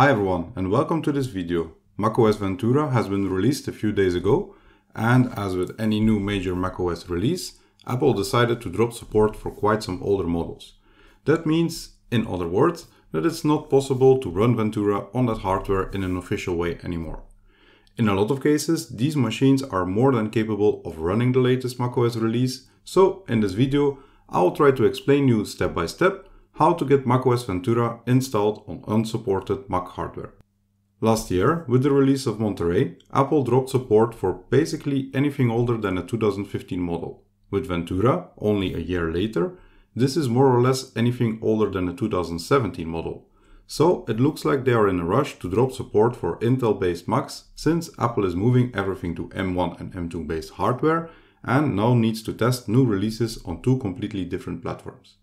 Hi everyone and welcome to this video. macOS Ventura has been released a few days ago and as with any new major macOS release, Apple decided to drop support for quite some older models. That means, in other words, that it's not possible to run Ventura on that hardware in an official way anymore. In a lot of cases, these machines are more than capable of running the latest macOS release, so in this video, I'll try to explain you step by step how to get macOS Ventura installed on unsupported Mac hardware. Last year, with the release of Monterey, Apple dropped support for basically anything older than a 2015 model. With Ventura, only a year later, this is more or less anything older than a 2017 model. So it looks like they are in a rush to drop support for Intel-based Macs since Apple is moving everything to M1 and M2 based hardware and now needs to test new releases on two completely different platforms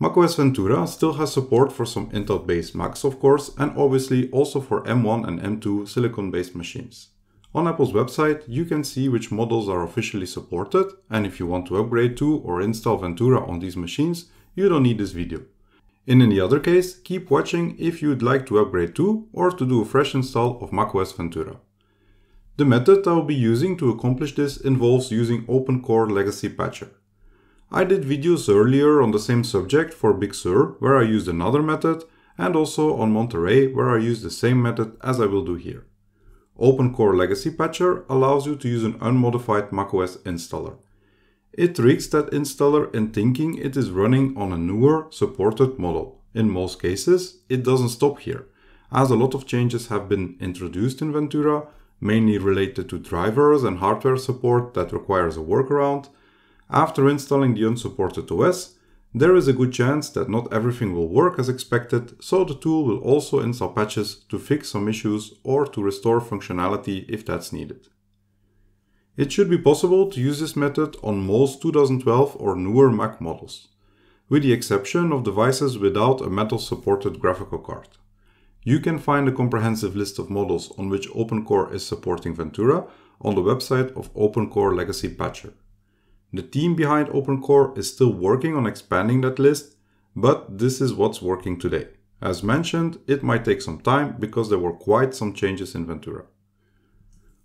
macOS Ventura still has support for some Intel-based Macs of course, and obviously also for M1 and M2 silicon-based machines. On Apple's website, you can see which models are officially supported, and if you want to upgrade to or install Ventura on these machines, you don't need this video. In any other case, keep watching if you'd like to upgrade to or to do a fresh install of macOS Ventura. The method I will be using to accomplish this involves using OpenCore Legacy Patcher. I did videos earlier on the same subject for Big Sur, where I used another method, and also on Monterey, where I used the same method as I will do here. OpenCore Legacy Patcher allows you to use an unmodified macOS installer. It tricks that installer in thinking it is running on a newer, supported model. In most cases, it doesn't stop here, as a lot of changes have been introduced in Ventura, mainly related to drivers and hardware support that requires a workaround, after installing the unsupported OS, there is a good chance that not everything will work as expected, so the tool will also install patches to fix some issues or to restore functionality if that's needed. It should be possible to use this method on most 2012 or newer Mac models, with the exception of devices without a metal supported graphical card. You can find a comprehensive list of models on which OpenCore is supporting Ventura on the website of OpenCore Legacy Patcher. The team behind OpenCore is still working on expanding that list, but this is what's working today. As mentioned, it might take some time because there were quite some changes in Ventura.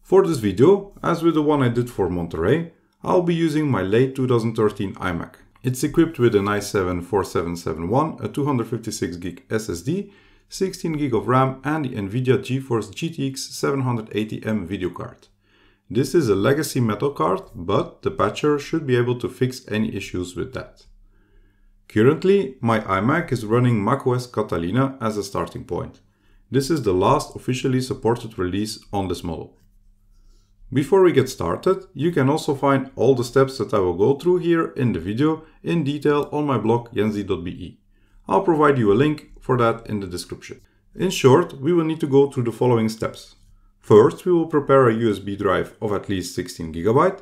For this video, as with the one I did for Monterey, I'll be using my late 2013 iMac. It's equipped with an i7-4771, a 256GB SSD, 16GB of RAM and the NVIDIA GeForce GTX 780M video card. This is a legacy metal card, but the patcher should be able to fix any issues with that. Currently, my iMac is running macOS Catalina as a starting point. This is the last officially supported release on this model. Before we get started, you can also find all the steps that I will go through here in the video in detail on my blog jensd.be. I'll provide you a link for that in the description. In short, we will need to go through the following steps. First, we will prepare a USB drive of at least 16GB.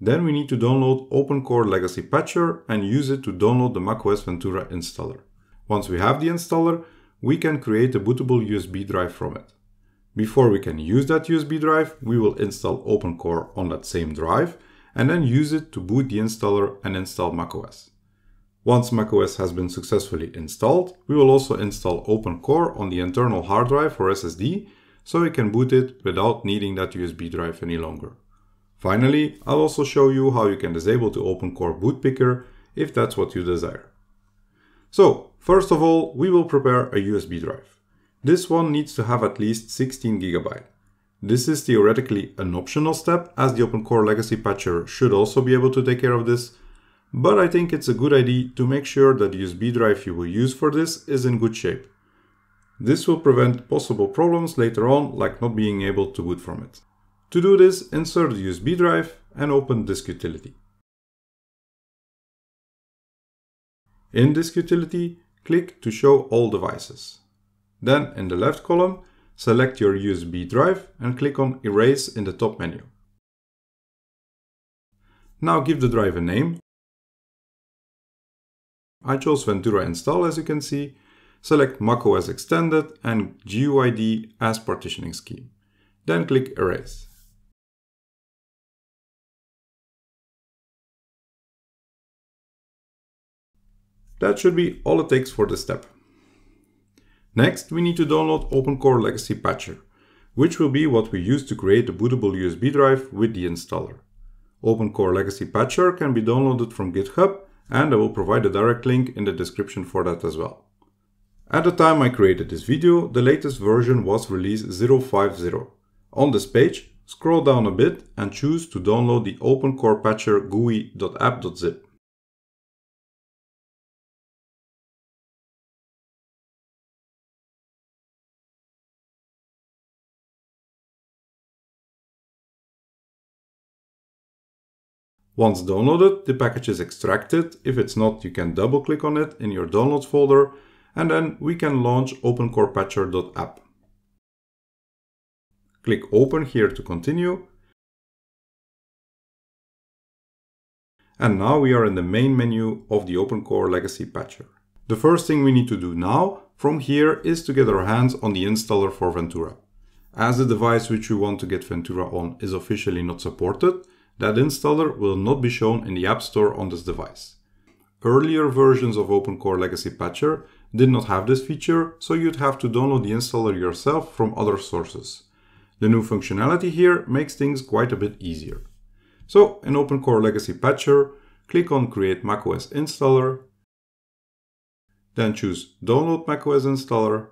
Then we need to download OpenCore Legacy Patcher and use it to download the macOS Ventura installer. Once we have the installer, we can create a bootable USB drive from it. Before we can use that USB drive, we will install OpenCore on that same drive and then use it to boot the installer and install macOS. Once macOS has been successfully installed, we will also install OpenCore on the internal hard drive or SSD so we can boot it without needing that USB drive any longer. Finally, I'll also show you how you can disable the OpenCore boot picker if that's what you desire. So, first of all, we will prepare a USB drive. This one needs to have at least 16 GB. This is theoretically an optional step as the OpenCore Legacy Patcher should also be able to take care of this, but I think it's a good idea to make sure that the USB drive you will use for this is in good shape. This will prevent possible problems later on, like not being able to boot from it. To do this, insert the USB drive and open Disk Utility. In Disk Utility, click to show all devices. Then in the left column, select your USB drive and click on Erase in the top menu. Now give the drive a name. I chose Ventura Install as you can see select macOS Extended and GUID as partitioning scheme. Then click Erase. That should be all it takes for this step. Next, we need to download OpenCore Legacy Patcher, which will be what we use to create a bootable USB drive with the installer. OpenCore Legacy Patcher can be downloaded from GitHub and I will provide a direct link in the description for that as well. At the time I created this video, the latest version was release 050. On this page, scroll down a bit and choose to download the OpenCore Patcher GUI.app.zip. Once downloaded, the package is extracted. If it's not, you can double click on it in your downloads folder and then we can launch opencorepatcher.app. Click open here to continue. And now we are in the main menu of the OpenCore Legacy Patcher. The first thing we need to do now from here is to get our hands on the installer for Ventura. As the device which we want to get Ventura on is officially not supported, that installer will not be shown in the App Store on this device. Earlier versions of OpenCore Legacy Patcher did not have this feature, so you'd have to download the installer yourself from other sources. The new functionality here makes things quite a bit easier. So in OpenCore Legacy Patcher, click on Create macOS Installer, then choose Download macOS Installer,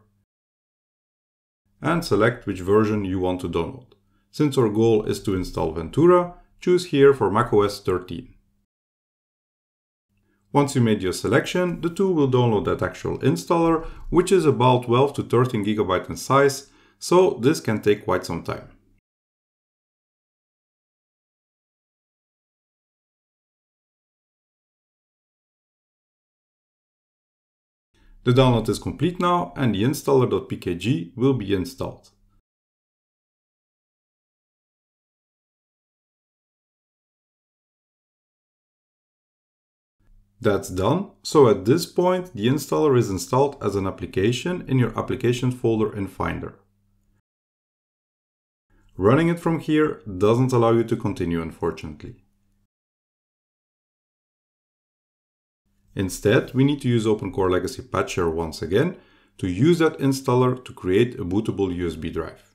and select which version you want to download. Since our goal is to install Ventura, choose here for macOS 13. Once you made your selection, the tool will download that actual installer, which is about 12 to 13 GB in size, so this can take quite some time. The download is complete now and the installer.pkg will be installed. That's done, so at this point the installer is installed as an application in your application folder in Finder. Running it from here doesn't allow you to continue unfortunately. Instead, we need to use OpenCore Legacy Patcher once again to use that installer to create a bootable USB drive.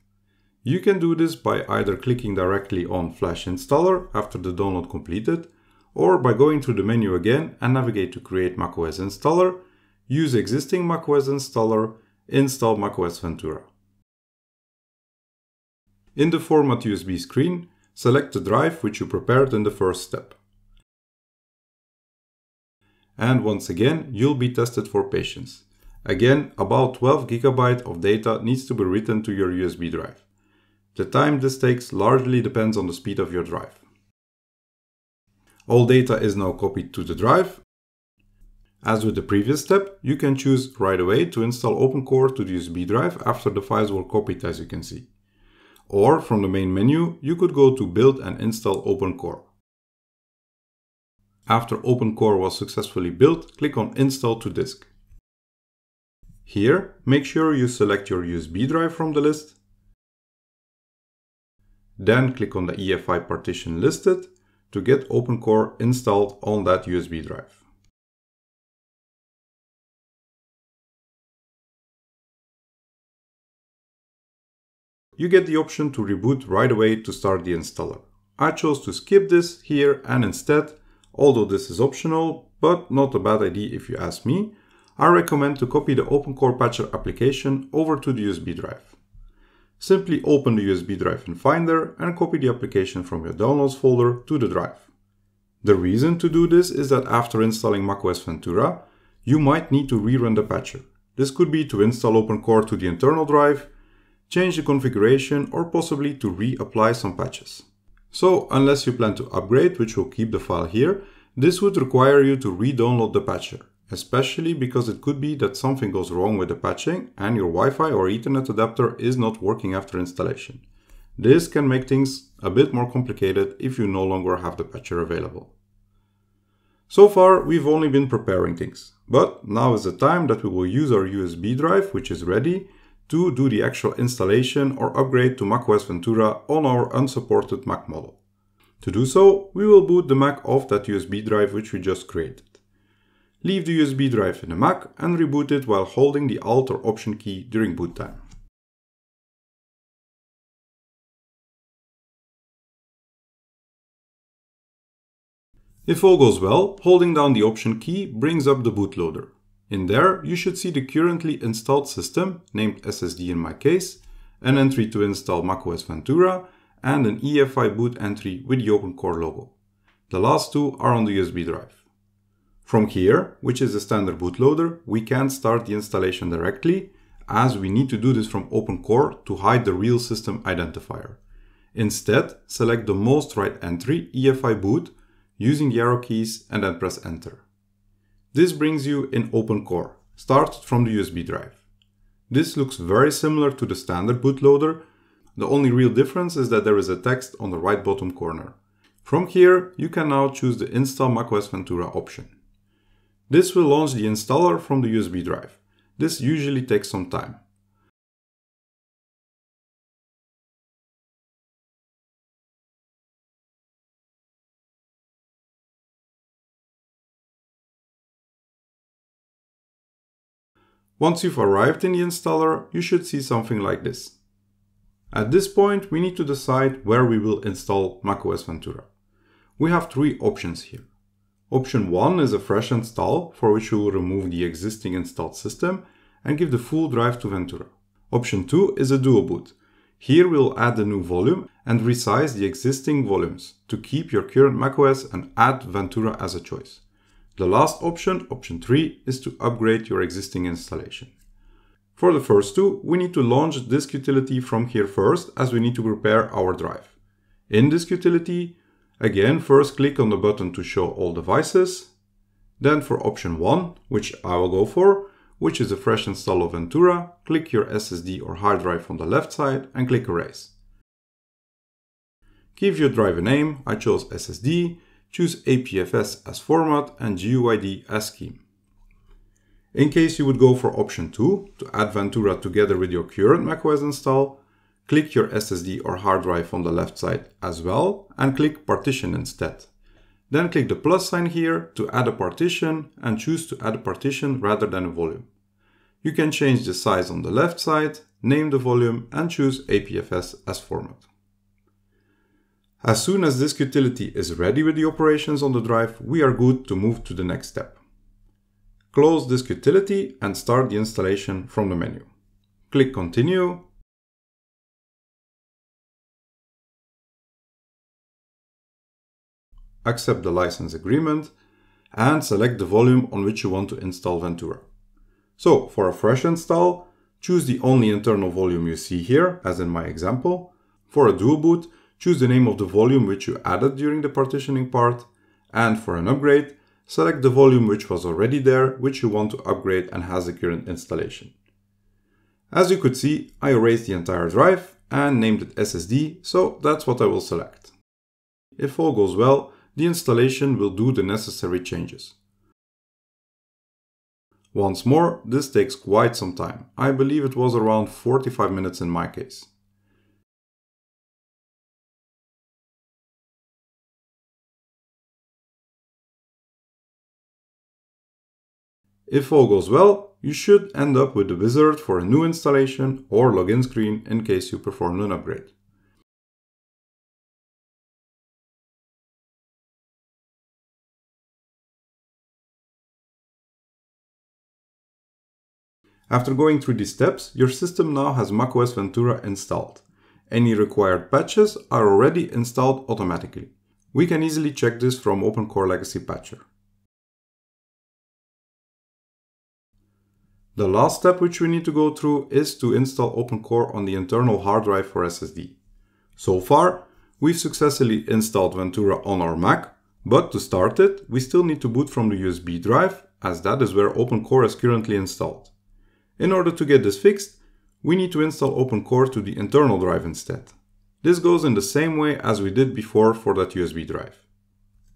You can do this by either clicking directly on Flash Installer after the download completed or by going through the menu again and navigate to create macOS installer, use existing macOS installer, install macOS Ventura. In the Format USB screen, select the drive which you prepared in the first step. And once again, you'll be tested for patience. Again, about 12 GB of data needs to be written to your USB drive. The time this takes largely depends on the speed of your drive. All data is now copied to the drive. As with the previous step, you can choose right away to install OpenCore to the USB drive after the files were copied as you can see. Or from the main menu, you could go to Build and install OpenCore. After OpenCore was successfully built, click on Install to Disk. Here, make sure you select your USB drive from the list. Then click on the EFI partition listed to get OpenCore installed on that USB drive. You get the option to reboot right away to start the installer. I chose to skip this here and instead, although this is optional, but not a bad idea if you ask me, I recommend to copy the OpenCore Patcher application over to the USB drive. Simply open the USB drive in Finder and copy the application from your Downloads folder to the drive. The reason to do this is that after installing macOS Ventura, you might need to rerun the patcher. This could be to install OpenCore to the internal drive, change the configuration or possibly to reapply some patches. So unless you plan to upgrade, which will keep the file here, this would require you to re-download the patcher especially because it could be that something goes wrong with the patching and your Wi-Fi or Ethernet adapter is not working after installation. This can make things a bit more complicated if you no longer have the patcher available. So far, we've only been preparing things, but now is the time that we will use our USB drive, which is ready, to do the actual installation or upgrade to macOS Ventura on our unsupported Mac model. To do so, we will boot the Mac off that USB drive which we just created. Leave the USB drive in the Mac and reboot it while holding the Alt or Option key during boot time. If all goes well, holding down the Option key brings up the bootloader. In there, you should see the currently installed system, named SSD in my case, an entry to install macOS Ventura, and an EFI boot entry with the OpenCore logo. The last two are on the USB drive. From here, which is a standard bootloader, we can't start the installation directly, as we need to do this from OpenCore to hide the real system identifier. Instead, select the most right entry, EFI boot, using the arrow keys and then press enter. This brings you in OpenCore, started from the USB drive. This looks very similar to the standard bootloader, the only real difference is that there is a text on the right bottom corner. From here, you can now choose the Install macOS Ventura option. This will launch the installer from the USB drive. This usually takes some time. Once you've arrived in the installer, you should see something like this. At this point, we need to decide where we will install macOS Ventura. We have three options here. Option 1 is a fresh install, for which we will remove the existing installed system and give the full drive to Ventura. Option 2 is a dual boot. Here we'll add the new volume and resize the existing volumes to keep your current macOS and add Ventura as a choice. The last option, option 3, is to upgrade your existing installation. For the first two, we need to launch disk utility from here first as we need to prepare our drive. In disk utility, again first click on the button to show all devices. Then for option 1, which I will go for, which is a fresh install of Ventura, click your SSD or hard drive on the left side and click Erase. Give your drive a name, I chose SSD, choose APFS as format and GUID as scheme. In case you would go for option 2, to add Ventura together with your current macOS install, click your SSD or hard drive on the left side as well and click partition instead. Then click the plus sign here to add a partition and choose to add a partition rather than a volume. You can change the size on the left side, name the volume and choose APFS as format. As soon as this utility is ready with the operations on the drive, we are good to move to the next step. Close disk utility and start the installation from the menu. Click Continue. Accept the license agreement and select the volume on which you want to install Ventura. So for a fresh install, choose the only internal volume you see here, as in my example. For a dual boot, choose the name of the volume which you added during the partitioning part. And for an upgrade, select the volume which was already there, which you want to upgrade and has the current installation. As you could see, I erased the entire drive and named it SSD, so that's what I will select. If all goes well, the installation will do the necessary changes. Once more, this takes quite some time. I believe it was around 45 minutes in my case. If all goes well, you should end up with the wizard for a new installation or login screen in case you performed an upgrade. After going through these steps, your system now has macOS Ventura installed. Any required patches are already installed automatically. We can easily check this from OpenCore Legacy Patcher. The last step which we need to go through is to install OpenCore on the internal hard drive for SSD. So far, we've successfully installed Ventura on our Mac, but to start it, we still need to boot from the USB drive, as that is where OpenCore is currently installed. In order to get this fixed, we need to install OpenCore to the internal drive instead. This goes in the same way as we did before for that USB drive.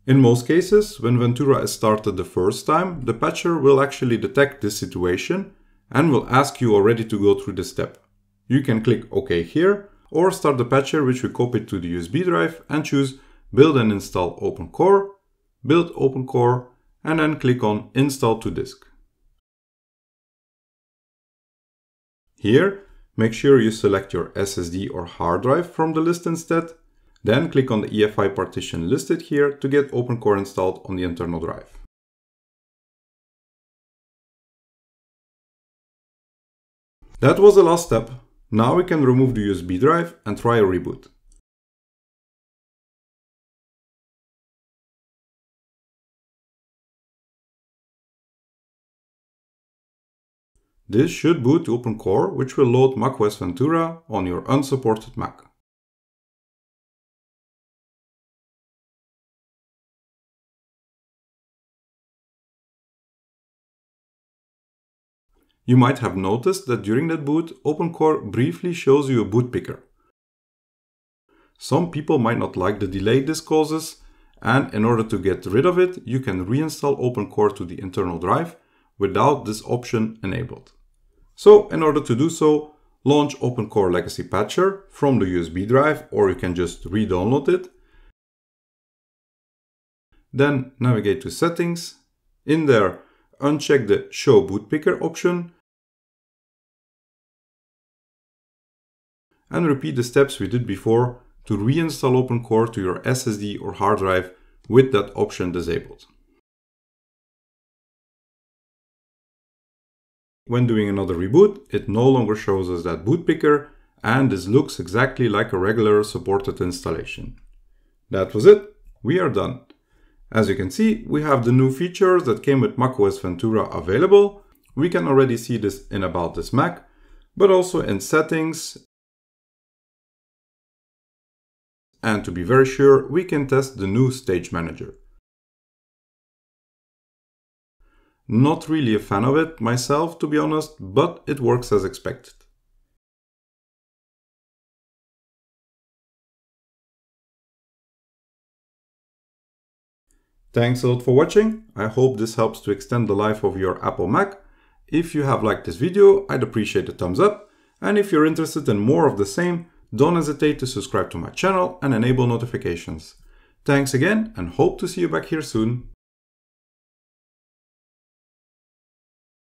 In most cases, when Ventura is started the first time, the patcher will actually detect this situation and will ask you already to go through this step. You can click OK here or start the patcher which we copied to the USB drive and choose Build and install OpenCore, Build OpenCore and then click on Install to Disk. Here, make sure you select your SSD or hard drive from the list instead. Then click on the EFI partition listed here to get OpenCore installed on the internal drive. That was the last step. Now we can remove the USB drive and try a reboot. This should boot to OpenCore, which will load macOS Ventura on your unsupported Mac. You might have noticed that during that boot, OpenCore briefly shows you a boot picker. Some people might not like the delay this causes, and in order to get rid of it, you can reinstall OpenCore to the internal drive without this option enabled. So in order to do so, launch OpenCore Legacy Patcher from the USB drive or you can just re-download it. Then navigate to settings. In there, uncheck the show boot picker option and repeat the steps we did before to reinstall OpenCore to your SSD or hard drive with that option disabled. When doing another reboot, it no longer shows us that boot picker and this looks exactly like a regular supported installation. That was it, we are done. As you can see, we have the new features that came with macOS Ventura available. We can already see this in About This Mac, but also in Settings. And to be very sure, we can test the new Stage Manager. Not really a fan of it myself, to be honest, but it works as expected. Thanks a lot for watching. I hope this helps to extend the life of your Apple Mac. If you have liked this video, I'd appreciate a thumbs up. And if you're interested in more of the same, don't hesitate to subscribe to my channel and enable notifications. Thanks again and hope to see you back here soon.